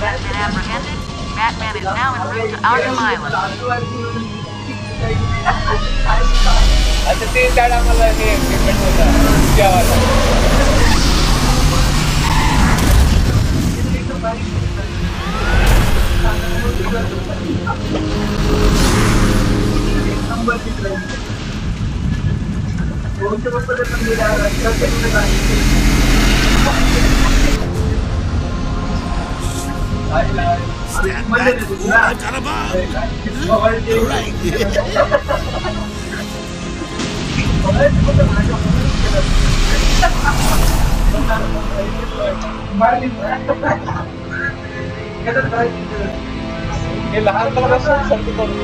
Batman apprehended. Batman is now en route to Arkham Island. आता ते त्या टायमाला हे पेमेंट होतं जेवायला Stand back, Ooh, I got a bomb! Right! Eh, lahat ng nasa sa likod ng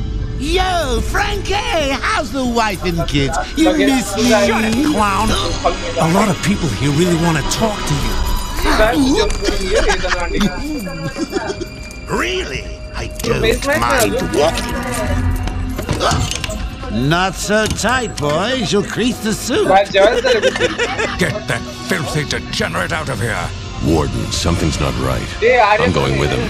Yo, Frankie, how's the wife and kids? You miss me? Clown. A lot of people here really want to talk to you. really? I don't mind walking. Not so tight, boys. You'll crease the suit. Get that filthy degenerate out of here. Warden, something's not right. I'm going with him.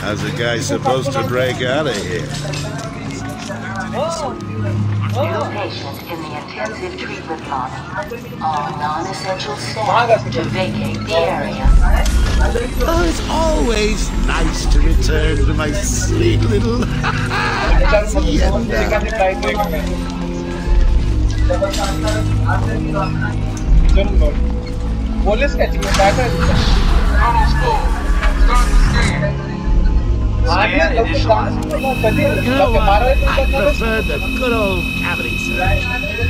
How's the guy supposed to break out of here? Whoa. New patients in the intensive treatment block. All non-essential staff to vacate the area. Oh, it's always nice to return to my sweet little hacienda. Police catching me, back. Scan initializing. You know what? I prefer the good old cavity search.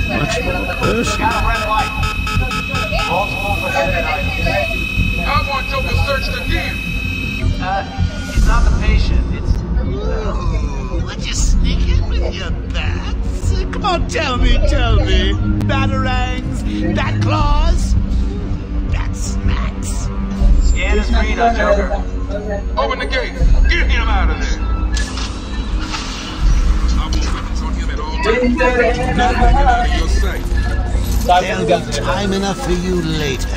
Much more personal. Multiple prohibited items. I want Joker searched again. It's not the patient. It's. Ooh, would you sneak in with your bats? Come on, tell me, tell me. Batarangs, bat claws scan the screen on Joker. Open the gate. Get him out of there. I want weapons on him at all times. Never get out of your sight. There'll be time enough for you later.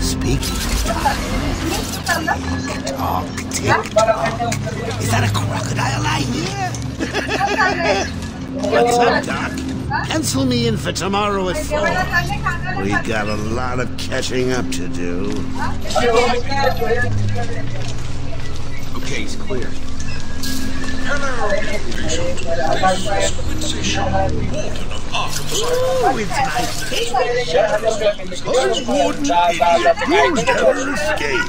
Speaking of time, talk tick tock. Is that a crocodile I hear? What's up, Doc? Pencil me in for tomorrow at four. We got a lot of catching up to do. Okay, he's clear. Hello, patient. This is Quincy Sharp, Warden of Arkham Asylum. Oh, it's my favorite show. Oswald idiot proves never escape.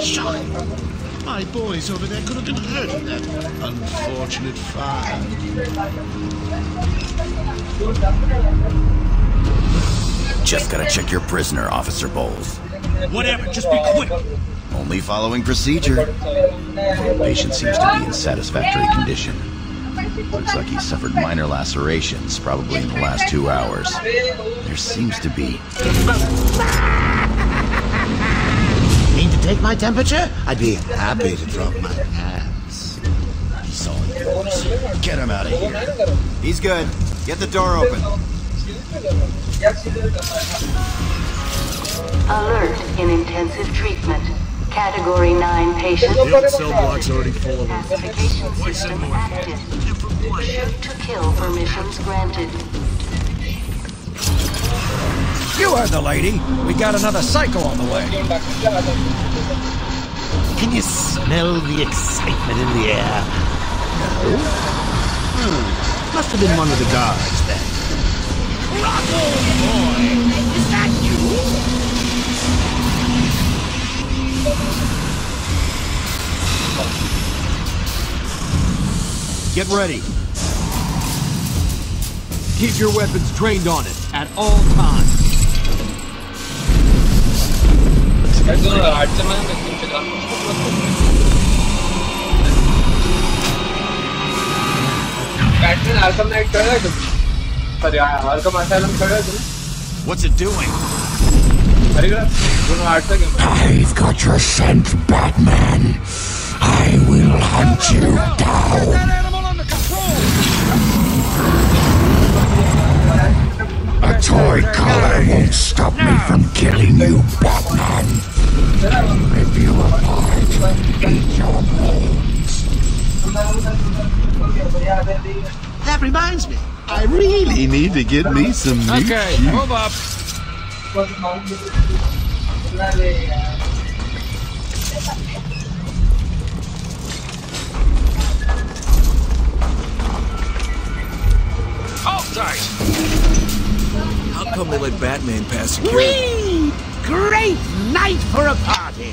Shut. My boys over there could have been hurt in that unfortunate fire. Just gotta check your prisoner, Officer Boles. Whatever, just be quick. Only following procedure. The Patient seems to be in satisfactory condition. Looks like he suffered minor lacerations, probably in the last two hours. There seems to be. Need to take my temperature? I'd be happy to drop my hands. He's all yours. Get him out of here. He's good. Get the door open. Alert in intensive treatment. Category 9 patient. Cell block's already full of them. Classification system active. Shoot to kill permissions granted. You heard the lady. We got another psycho on the way. Can you smell the excitement in the air? No? Hmm. Must have been one of the guards then. Get ready. Keep your weapons trained on it at all times. Batman Arkham night कळलं का तुम्ही sorry Arkham असायलम कळलं तुम्ही What's it doing? अरे दोन आठचा game I've got your scent, Batman. I will hunt you down. A toy collar won't stop me from killing you, Batman. Rip you apart, eat your bones. that reminds me. I really need to get me some new Okay, shoes. move up. Hold tight. How come they let Batman pass security? Whee! Great night for a party.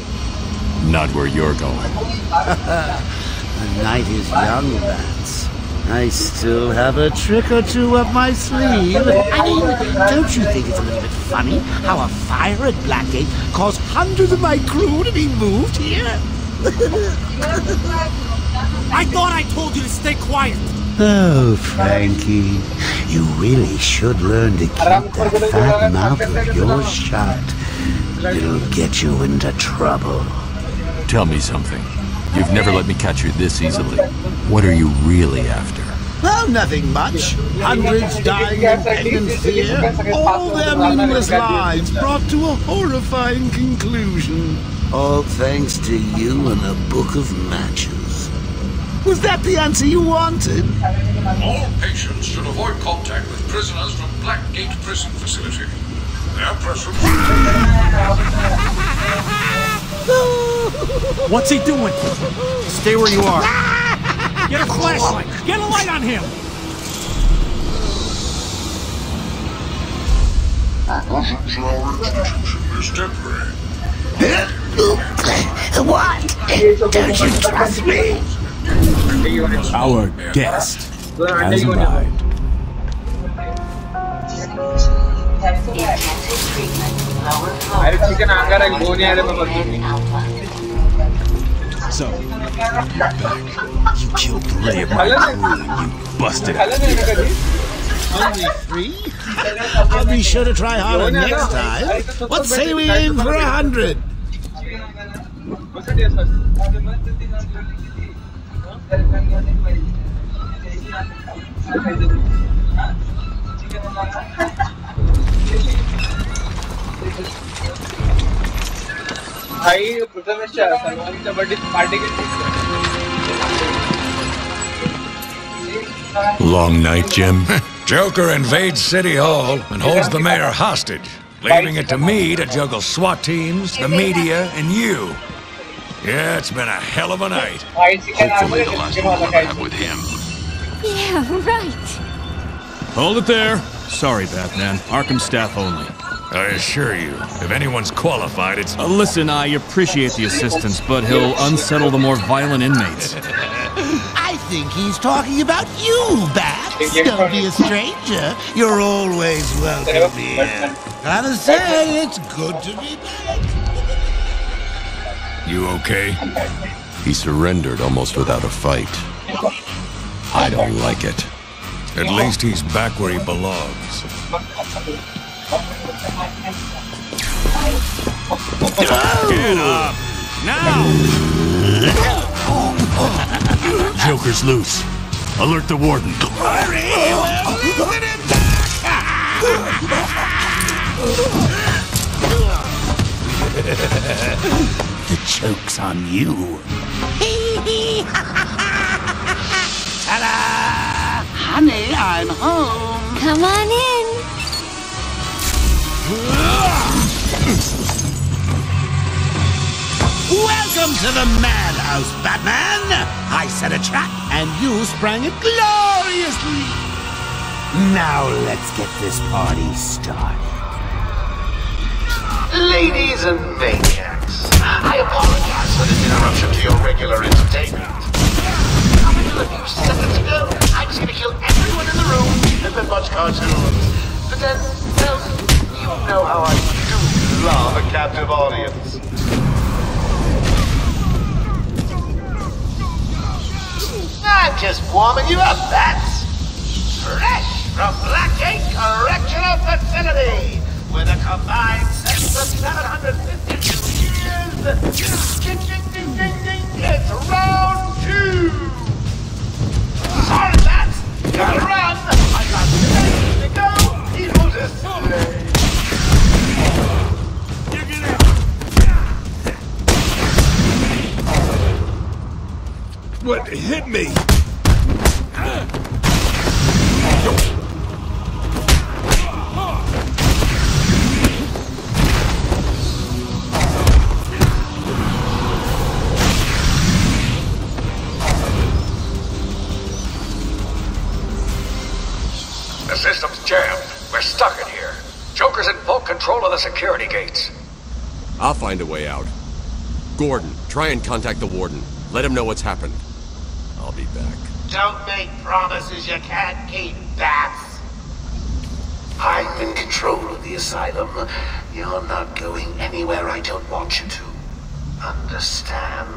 Not where you're going. The night is young, Vance. I still have a trick or two up my sleeve. I mean, don't you think it's a little bit funny how a fire at Blackgate caused hundreds of my crew to be moved here? I thought I told you to stay quiet. Oh, Frankie, you really should learn to keep that fat mouth of yours shut. It'll get you into trouble. Tell me something. You've never let me catch you this easily. What are you really after? Oh, nothing much. Hundreds dying in pain and fear. All their meaningless lives brought to a horrifying conclusion. All thanks to you and a book of matches. Was that the answer you wanted? All patients should avoid contact with prisoners from Blackgate Prison Facility. Their presence. What's he doing? Stay where you are. Get a flashlight. Get a light on him. What? Don't you trust me? Our guest has arrived. I think chicken. anger and go near him. So, you're back. You killed three of my crew you busted out Only three? I'll be sure to try harder next time. What say we aim for a hundred? कसं taste असतं? भाई प्रथमेशच्या सलमानच्या birthday party केली Long night, Jim? Joker invades City Hall and holds the mayor hostage, leaving it to me to juggle SWAT teams, the media, and you. Yeah, it's been a hell of a night. भाईची काय Hopefully now the last आहे one मला we'll have काय with him. Yeah, right. Hold it there. Sorry, Batman. Arkham staff only. I assure you, if anyone's qualified, it's. Uh, listen, I appreciate the assistance, but he'll unsettle the more violent inmates. I think he's talking about you, Bats. Don't be a stranger. You're always welcome here. Gotta say, it's good to be back. You okay? He surrendered almost without a fight. I don't like it. At least he's back where he belongs. Get up! Now! Joker's loose. Alert the warden. The joke's on you. Ta-da! Honey, I'm home. Come on in. Welcome to the madhouse, Batman! I set a trap, and you sprang it gloriously! Now let's get this party started. Ladies and maniacs, I apologize for this interruption to your regular entertainment. Until a few seconds ago, I was to kill everyone in the room and then watch cartoons. But then, well, know how I do love a captive audience. I'm just warming you up, bats. Fresh from Blackgate Correctional Facility, with a combined sentence of 752 years. Ding, ding, ding, ding, ding. It's round two. Sorry, bats. Gotta run. I got two to go. Evil display. What hit me? The system's jammed. We're stuck in here. Joker's in full control of the security gates. I'll find a way out. Gordon, try and contact the warden. Let him know what's happened. I'll be back. Don't make promises you can't keep, bats. I'm in control of the asylum. You're not going anywhere I don't want you to. Understand?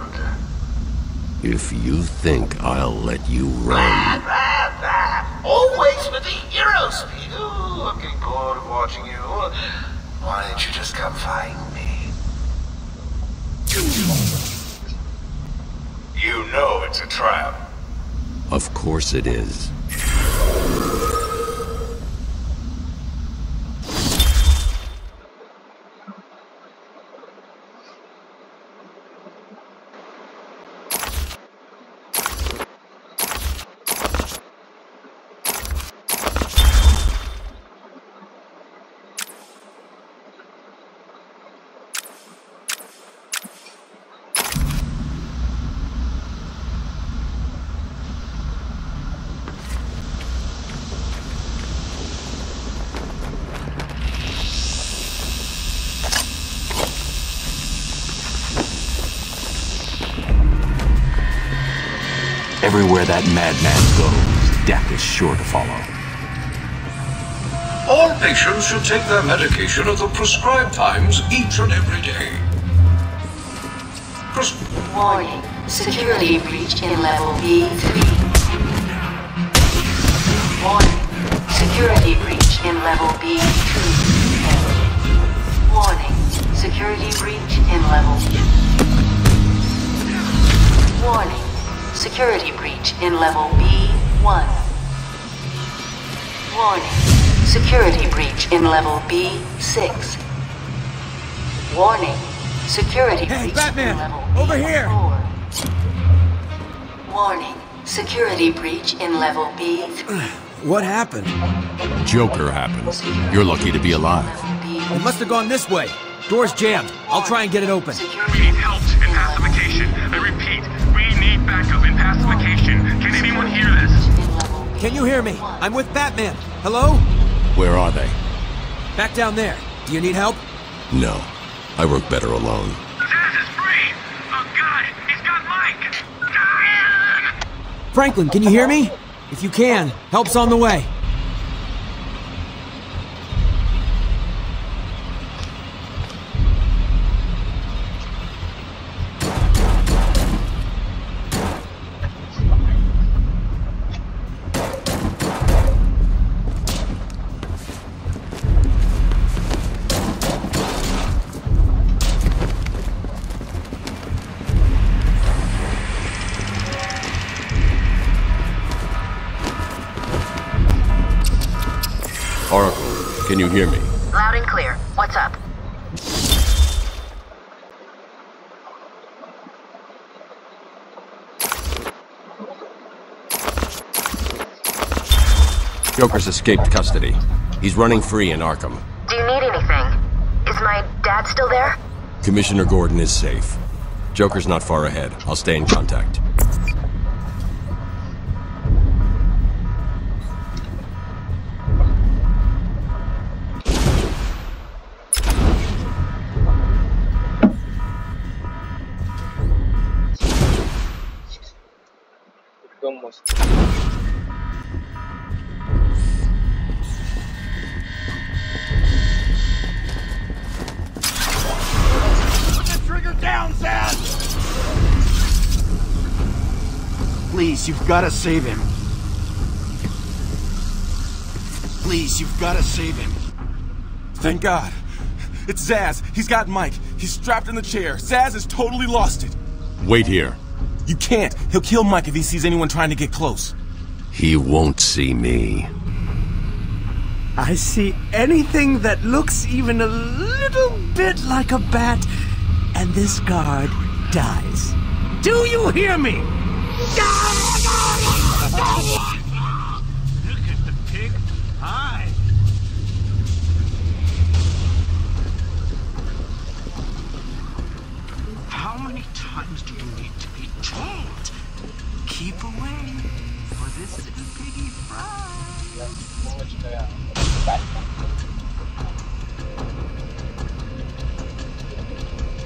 If you think I'll let you run, Blah, blah, blah. Always with the hero speed. Ooh, I'm getting bored of watching you. Why don't you just come find me? You know it's a trap. Of course it is. Everywhere that madman goes, death is sure to follow. All patients should take their medication at the prescribed times each and every day. Pres- Warning. Security breach in level B3. Warning. Security breach in level B2. Warning. Security breach in level Warning. Security breach in level B1. Warning. Security breach in level B6. Warning. Security Hey, breach Batman! in level Over here! Warning. Security breach in level B3. What happened? Joker happened. You're lucky to be alive. It must have gone this way. Door's jammed. I'll try and get it open. We backup in pacification. Can anyone hear this? Can you hear me? I'm with Batman. Hello? Where are they? Back down there. Do you need help? No. I work better alone. Zsasz is free! Oh god, he's got Mike! Franklin, can you hear me? If you can, help's on the way. Joker's escaped custody. He's running free in Arkham. Do you need anything? Is my dad still there? Commissioner Gordon is safe. Joker's not far ahead. I'll stay in contact. Please, you've got to save him. Please, you've got to save him. Thank God. It's Zsasz. He's got Mike. He's strapped in the chair. Zsasz has totally lost it. Wait here. You can't. He'll kill Mike if he sees anyone trying to get close. He won't see me. I see anything that looks even a little bit like a bat, and this guard dies. Do you hear me? Look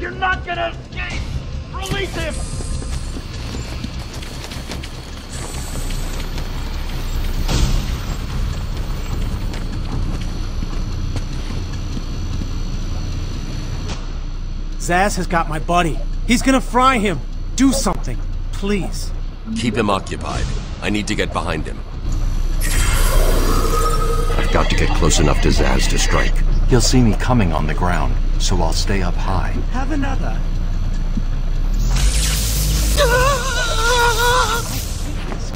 You're not gonna escape! Release him! Zsasz has got my buddy. He's gonna fry him. Do something, please. Keep him occupied. I need to get behind him. I've got to get close enough to Zsasz to strike. He'll see me coming on the ground, so I'll stay up high. Have another.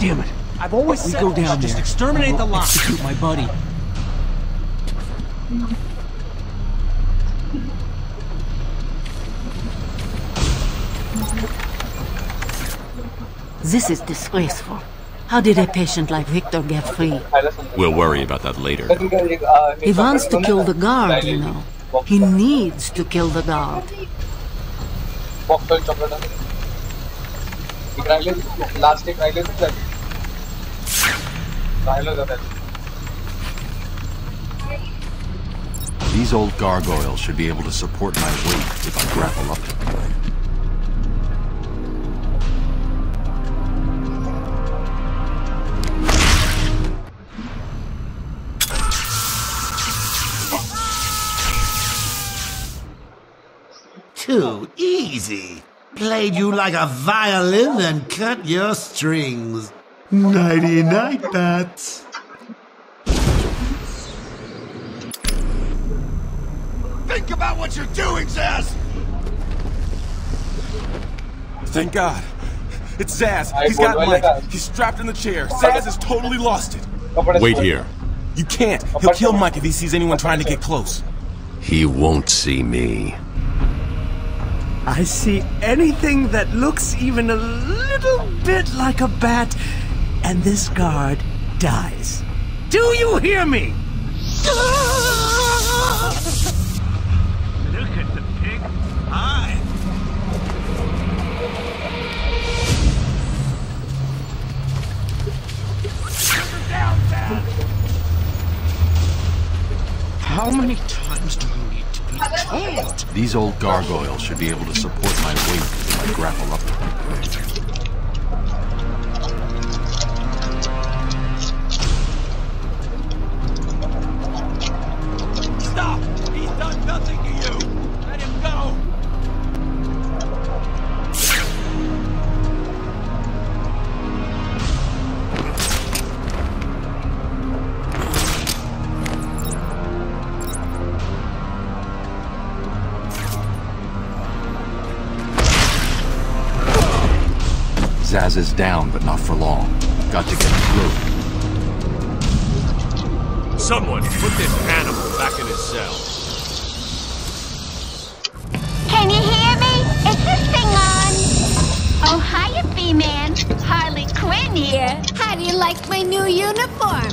Damn it. I've always we go down just there. exterminate the we'll lot. Execute my buddy. This is disgraceful. How did a patient like Victor get free? We'll worry about that later. He wants to kill the guard, you know. He needs to kill the guard. These old gargoyles should be able to support my weight if I grapple up to them. Easy. Played you like a violin and cut your strings. Nighty night, bats. Think about what you're doing, Zsasz! Thank God. It's Zsasz. He's got Mike. He's strapped in the chair. Zsasz has totally lost it. Wait here. You can't. He'll kill Mike if he sees anyone trying to get close. He won't see me. I see anything that looks even a little bit like a bat, and this guard dies. Do you hear me? These old gargoyles should be able to support my weight if I grapple up Zsasz is down, but not for long. Got to get through. Someone put this animal back in his cell. Can you hear me? Is this thing on? Oh, hiya, B-Man. Harley Quinn here. How do you like my new uniform?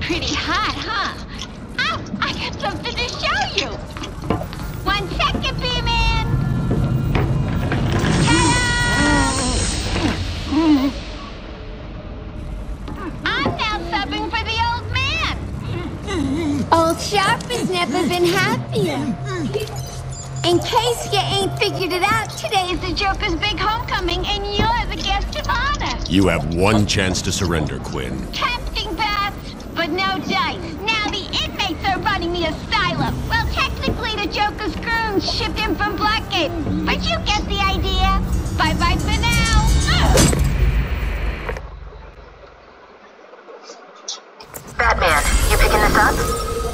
Pretty hot, huh? Old Sharp has never been happier. In case you ain't figured it out, today is the Joker's big homecoming, and you're the guest of honor. You have one chance to surrender, Quinn. Tempting, Beth, but no dice. Now the inmates are running the asylum. Well, technically, the Joker's goons shipped in from Blackgate, but you get the idea. Bye-bye for now. Batman, you picking this up?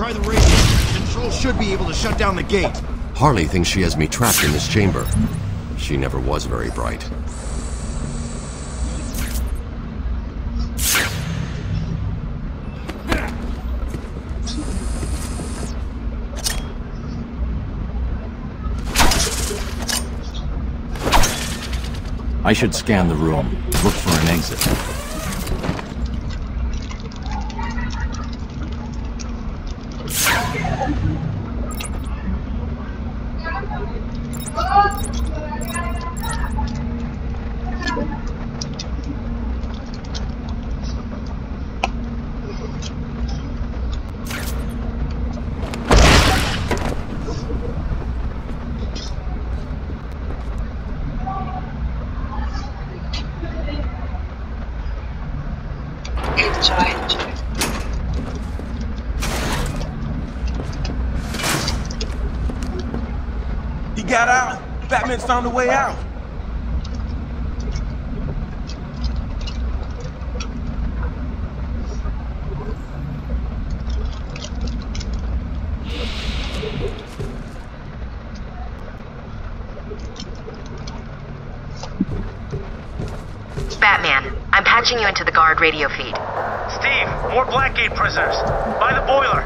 Try the radio. Control should be able to shut down the gate. Harley thinks she has me trapped in this chamber. She never was very bright. I should scan the room. Look for an exit. He got out. Batman's found a way out. Batman, I'm patching you into the guard radio feed. Steve, more Blackgate prisoners. By the boiler.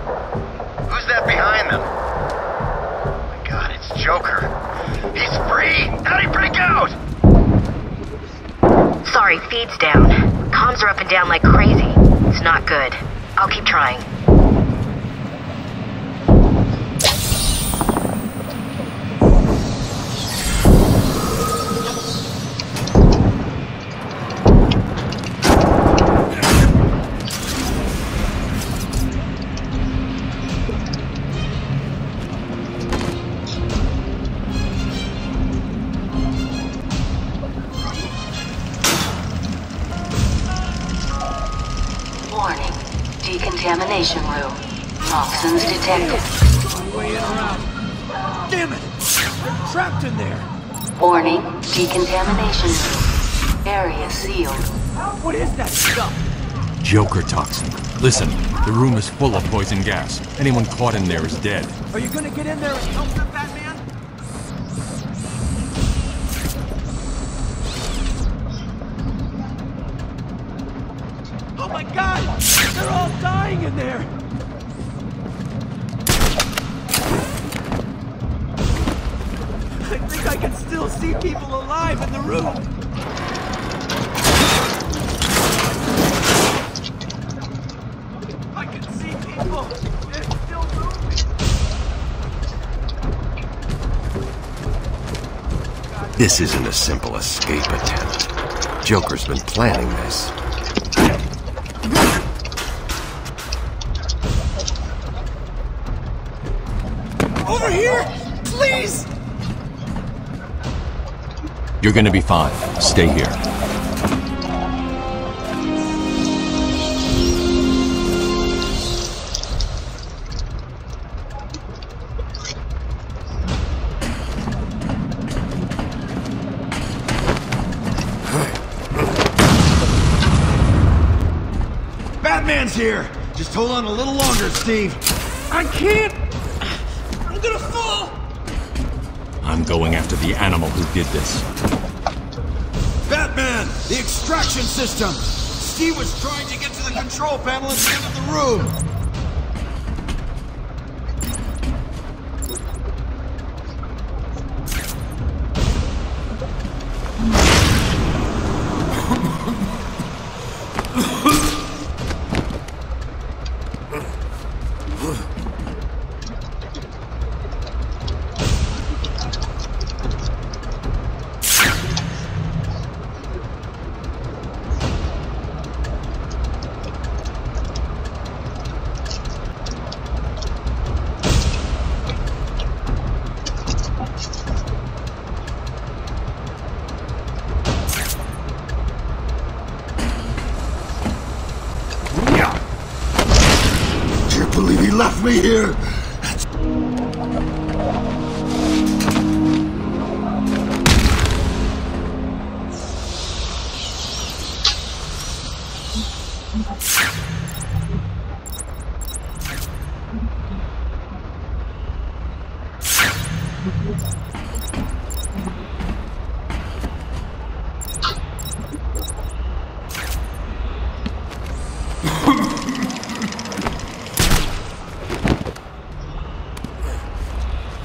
Who's that behind them? Joker. He's free! How'd he break out? Sorry, feed's down. Comms are up and down like crazy. It's not good. I'll keep trying. Toxins detected. Way in or out? Damn it! They're trapped in there! Warning, decontamination. Area sealed. What is that stuff? Joker toxin. Listen, the room is full of poison gas. Anyone caught in there is dead. Are you gonna get in there and help them, Batman? Oh my god! They're all dying in there! I think I can still see people alive in the room! I can see people! They're still moving! This isn't a simple escape attempt. Joker's been planning this. You're gonna be fine. Stay here. Batman's here! Just hold on a little longer, Steve. I can't! I'm gonna fall! I'm going after the animal who did this. The extraction system! Steve was trying to get to the control panel at the end of the room!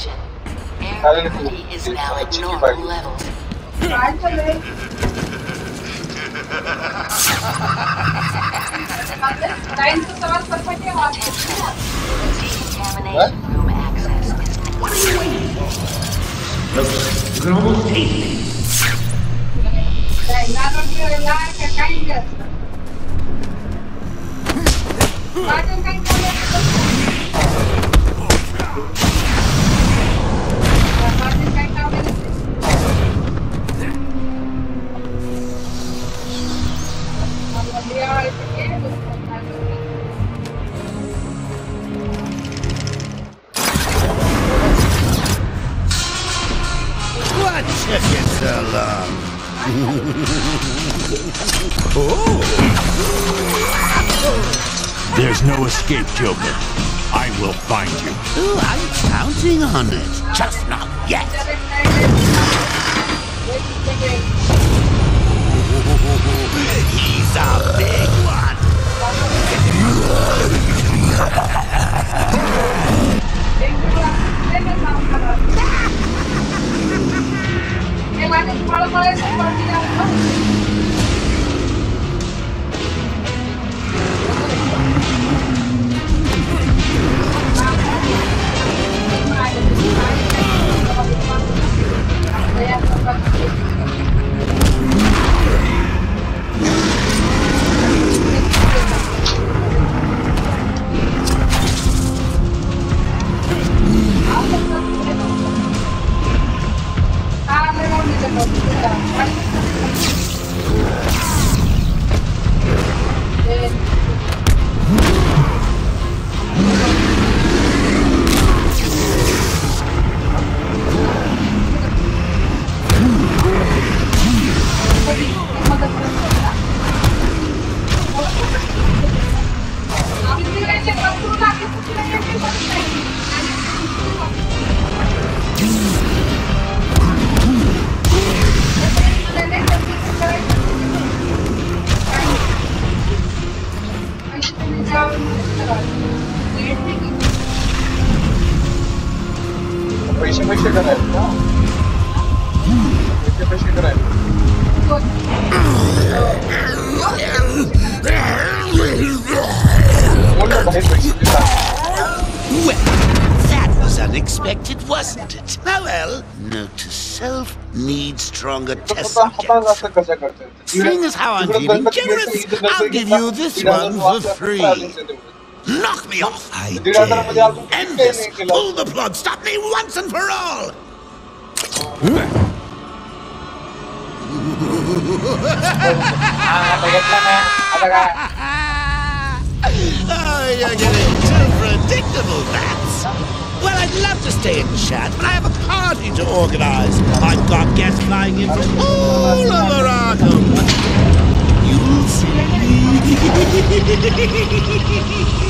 Attention. Air activity is now at normal levels. What are you waiting for? Look, you can almost taste. Like a kindness. It. There's no escape, Joker. I will find you. Oh, I'm counting on it. Just not yet. He's a big one. पैसे पैसे करायचे ना पैसे पैसे करायचे बोल ना बाहेर पैसे देतात. Well, that was unexpected, wasn't it? Oh well, note to self, need stronger test स्वतः हाताने subjects. असं कसं करतात? Seeing as how I'm तिकडं feeling गणपती generous, घ्यायचं, इथं I'll गणपती give घेतला, you this दीड हजार one वाचला, for free. knock me off. I did. End this. Pull the plug. Stop me once and for all. oh, you're getting too predictable, Bats. Well, I'd love to stay and chat, but I have a party to organize. I've got guests flying in from all over Arkham. You'll see.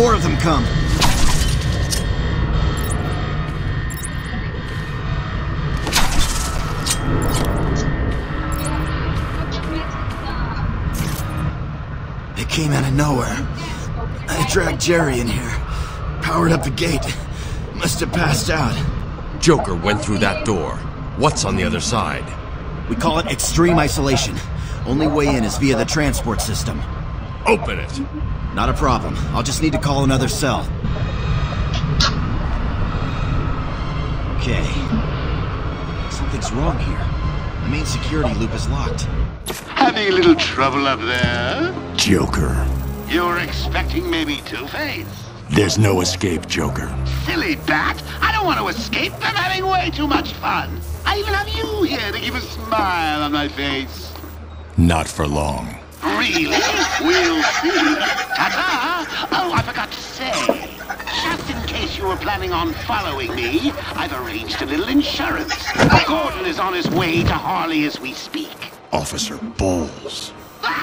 more of them come. It came out of nowhere. I dragged Jerry in here, powered up the gate. Must have passed out. Joker went through that door. What's on the other side? We call it extreme isolation. Only way in is via the transport system. Open it. Not a problem. I'll just need to call another cell. Okay. Something's wrong here. The main security loop is locked. Having a little trouble up there? Joker. You're expecting maybe Two-Face? There's no escape, Joker. Silly bat! I don't want to escape. I'm having way too much fun. I even have you here to keep a smile on my face. Not for long. Really? We'll see. Ta-ta! Oh, I forgot to say. Just in case you were planning on following me, I've arranged a little insurance. Gordon is on his way to Harley as we speak. Officer Boles.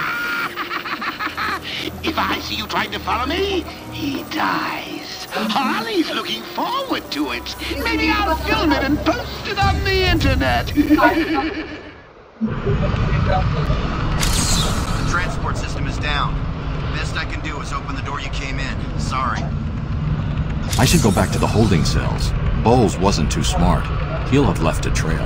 If I see you trying to follow me, he dies. Harley's looking forward to it. Maybe I'll film it and post it on the internet. system is down. Best I can do is open the door you came in. Sorry. I should go back to the holding cells. Boles wasn't too smart. He'll have left a trail.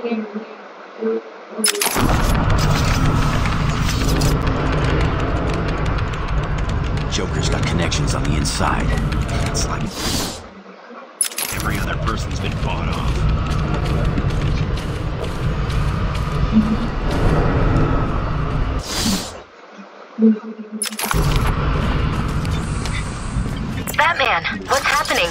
Thank you. Joker's got connections on the inside. It's like every other person's been bought off. Batman, what's happening?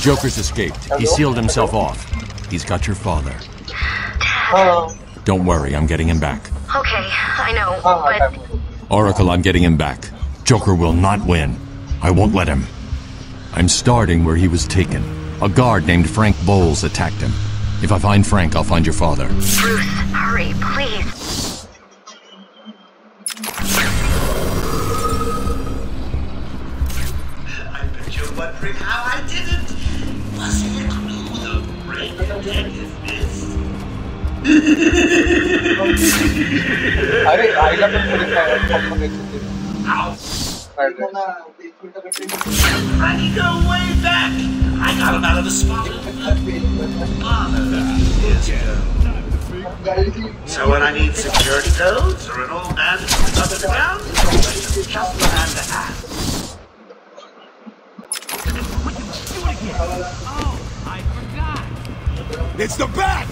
Joker's escaped. He sealed himself off. He's got your father. Dad. Don't worry, I'm getting him back. Okay, I know, but Oracle, I'm getting him back. Joker will not win. I won't let him. I'm starting where he was taken. A guard named Frank Boles attacked him. If I find Frank, I'll find your father. Bruce, hurry, please. I bet you're wondering how I didn't. Was it through the break and his fist? I mean, I love it for the Ow! I need to go way back! I got him out of the spot. So when I need security codes or an old man under the ground, just the hand to hand. It! It's the bat!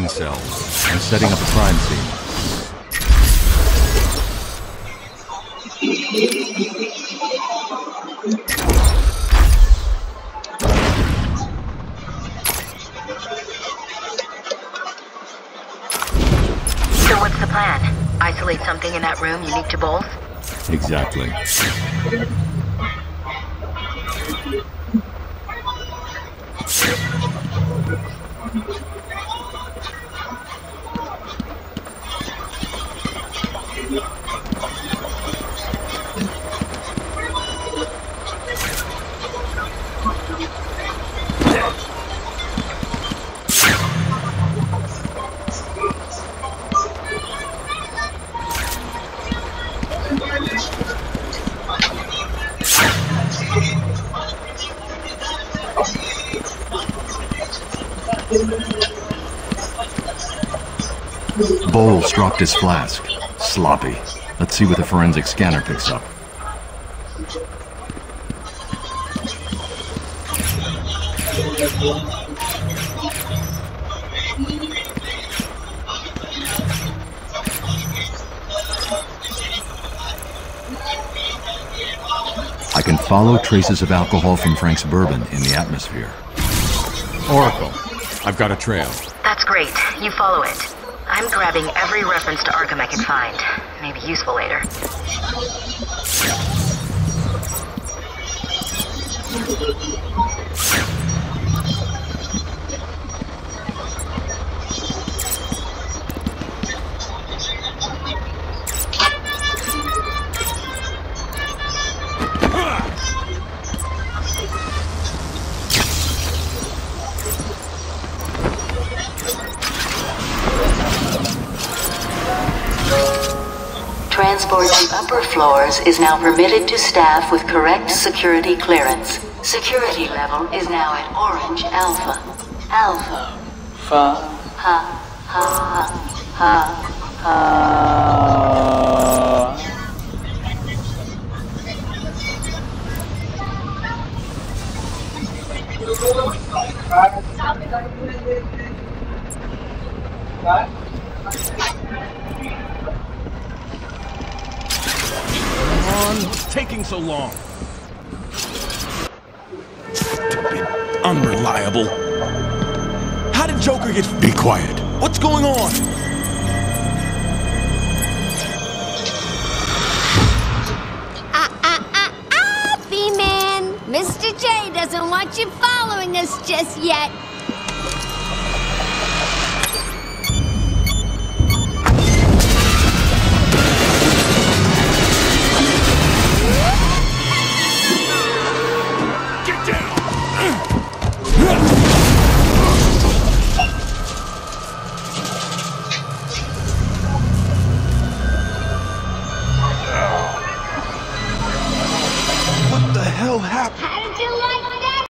Holding cell. I'm setting up a crime scene. So what's the plan? Isolate something in that room unique to both? Exactly. Boles dropped his flask. Sloppy. Let's see what the forensic scanner picks up. I can follow traces of alcohol from Frank's bourbon in the atmosphere. Oracle, I've got a trail. That's great. You follow it. I'm grabbing every reference to Arkham I can find. Maybe useful later. Floors is now permitted to staff with correct security clearance. Security level is now at Orange Alpha. Alpha. Fa. Ha. Ha. Ha. Ha. Come on, what's taking so long? Stupid, unreliable. How did Joker get... Be quiet. What's going on? Ah, ah, ah, ah, B-Man! Mr. J doesn't want you following us just yet.